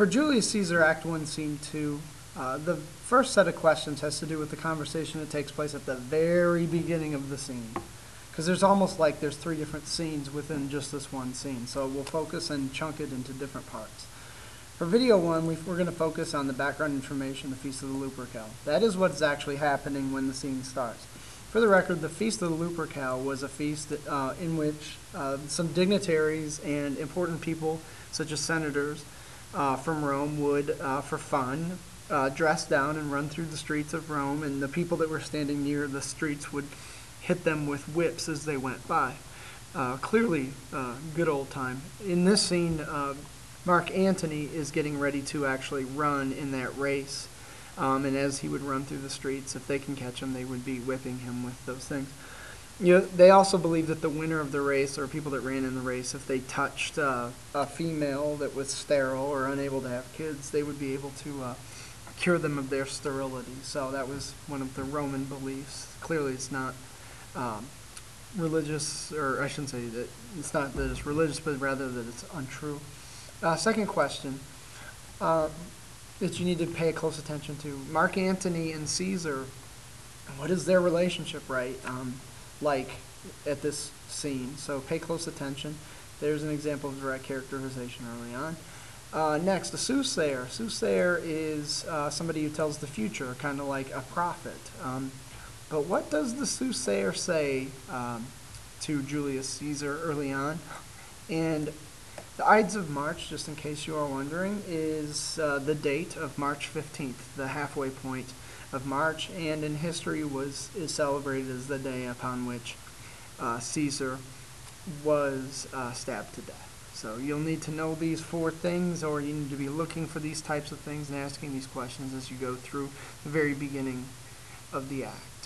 for Julius Caesar, Act One, Scene Two, uh, the first set of questions has to do with the conversation that takes place at the very beginning of the scene. Because there's almost like there's three different scenes within just this one scene, so we'll focus and chunk it into different parts. For video one, we, we're going to focus on the background information, the Feast of the Lupercal. That is what's actually happening when the scene starts. For the record, the Feast of the Lupercal was a feast that, uh, in which uh, some dignitaries and important people, such as senators uh, from Rome, would, uh, for fun, uh, dress down and run through the streets of Rome, and the people that were standing near the streets would hit them with whips as they went by. Uh, clearly, uh, good old time. In this scene, uh, Mark Antony is getting ready to actually run in that race. Um, and as he would run through the streets, if they can catch him, they would be whipping him with those things. You know, they also believe that the winner of the race, or people that ran in the race, if they touched uh, a female that was sterile or unable to have kids, they would be able to uh, cure them of their sterility. So that was one of the Roman beliefs. Clearly, it's not um, religious, or I shouldn't say that it's not that it's religious, but rather that it's untrue. Uh, second question uh, that you need to pay close attention to: Mark Antony and Caesar. What is their relationship, right? Um, like at this scene. So pay close attention. There's an example of direct characterization early on. Uh, next, a soothsayer. Soothsayer is uh, somebody who tells the future, kind of like a prophet. Um, but what does the soothsayer say um, to Julius Caesar early on? And the Ides of March, just in case you are wondering, is uh, the date of March 15th, the halfway point of March, and in history was is celebrated as the day upon which uh, Caesar was uh, stabbed to death. So you'll need to know these four things, or you need to be looking for these types of things and asking these questions as you go through the very beginning of the act.